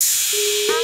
Música